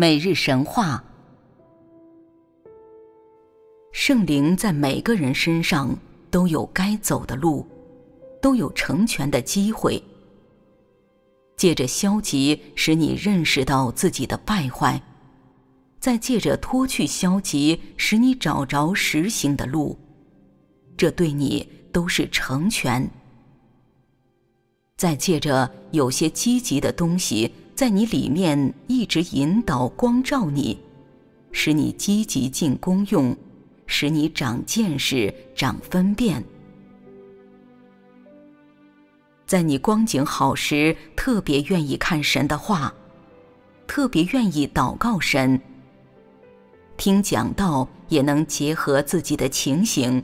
每日神话：圣灵在每个人身上都有该走的路，都有成全的机会。借着消极，使你认识到自己的败坏；再借着脱去消极，使你找着实行的路。这对你都是成全。再借着有些积极的东西。在你里面一直引导光照你，使你积极进功用，使你长见识、长分辨。在你光景好时，特别愿意看神的话，特别愿意祷告神，听讲道也能结合自己的情形。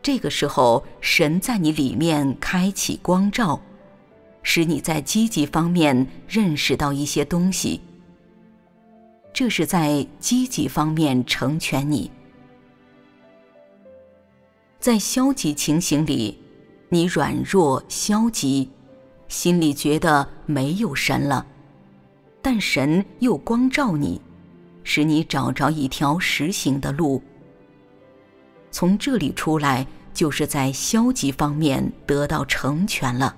这个时候，神在你里面开启光照。使你在积极方面认识到一些东西，这是在积极方面成全你。在消极情形里，你软弱消极，心里觉得没有神了，但神又光照你，使你找着一条实行的路。从这里出来，就是在消极方面得到成全了。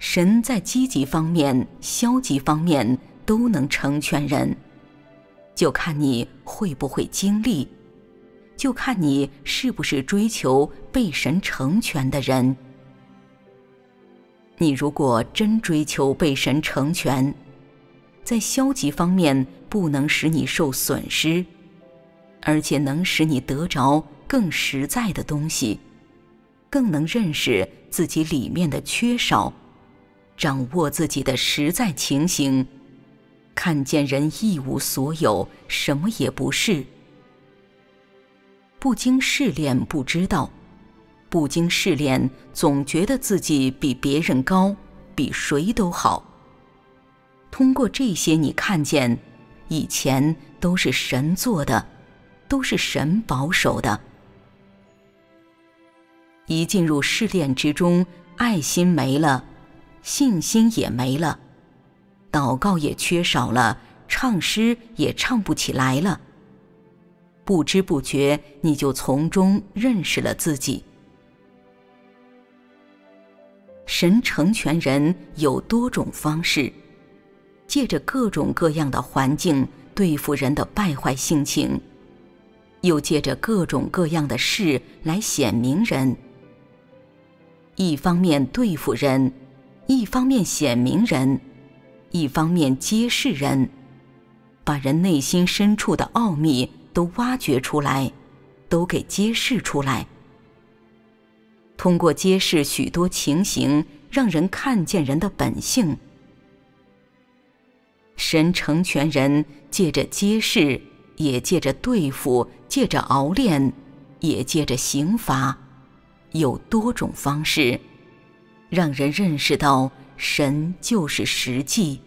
神在积极方面、消极方面都能成全人，就看你会不会经历，就看你是不是追求被神成全的人。你如果真追求被神成全，在消极方面不能使你受损失，而且能使你得着更实在的东西，更能认识自己里面的缺少。掌握自己的实在情形，看见人一无所有，什么也不是。不经试炼不知道，不经试炼总觉得自己比别人高，比谁都好。通过这些，你看见，以前都是神做的，都是神保守的。一进入试炼之中，爱心没了。信心也没了，祷告也缺少了，唱诗也唱不起来了。不知不觉，你就从中认识了自己。神成全人有多种方式，借着各种各样的环境对付人的败坏性情，又借着各种各样的事来显明人。一方面对付人。一方面显明人，一方面揭示人，把人内心深处的奥秘都挖掘出来，都给揭示出来。通过揭示许多情形，让人看见人的本性。神成全人，借着揭示，也借着对付，借着熬炼，也借着刑罚，有多种方式。让人认识到，神就是实际。